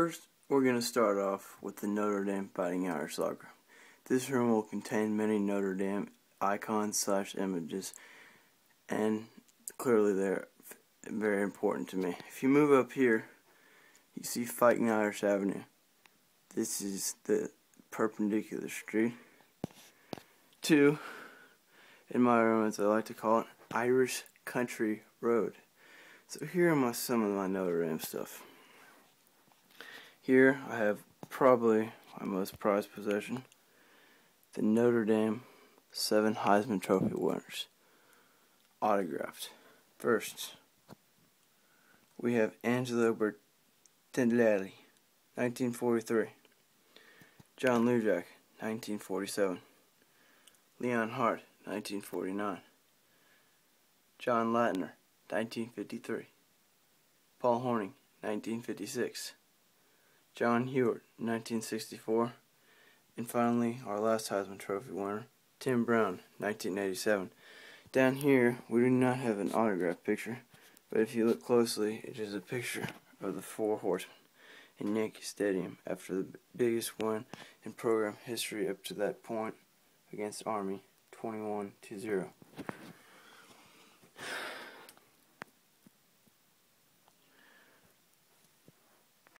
First, we're going to start off with the Notre Dame Fighting Irish locker. This room will contain many Notre Dame icons slash images, and clearly they're very important to me. If you move up here, you see Fighting Irish Avenue. This is the perpendicular street to, in my room as I like to call it, Irish Country Road. So here are my, some of my Notre Dame stuff. Here I have probably my most prized possession, the Notre Dame seven Heisman Trophy winners, autographed. First, we have Angelo Bertinelli, 1943. John Lujack, 1947. Leon Hart, 1949. John Lattner, 1953. Paul Hornung, 1956. John Huarte, 1964. And finally, our last Heisman Trophy winner, Tim Brown, 1987. Down here, we do not have an autograph picture, but if you look closely, it is a picture of the Four Horsemen in Yankee Stadium after the biggest win in program history up to that point against Army, 21 to 0.